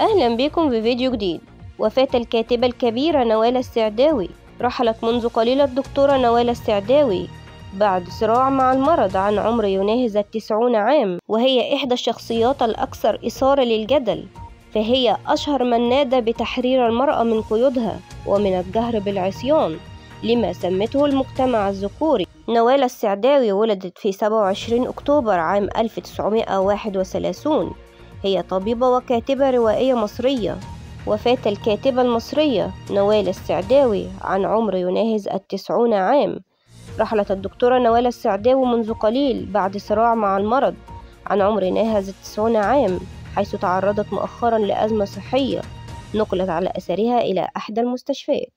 أهلا بكم في فيديو جديد. وفاة الكاتبة الكبيرة نوال السعداوي. رحلت منذ قليل الدكتورة نوال السعداوي بعد صراع مع المرض عن عمر يناهز التسعون عام وهي إحدى الشخصيات الأكثر إثارة للجدل. فهي أشهر من نادى بتحرير المرأة من قيودها ومن الجهر بالعصيان لما سمته المجتمع الذكوري. نوال السعداوي ولدت في 27 أكتوبر عام 1931 هي طبيبة وكاتبة روائية مصرية. وفاة الكاتبة المصرية نوال السعداوي عن عمر يناهز التسعون عام. رحلت الدكتورة نوال السعداوي منذ قليل بعد صراع مع المرض عن عمر ناهز التسعون عام حيث تعرضت مؤخرا لأزمة صحية نقلت على أثرها إلى أحدى المستشفيات.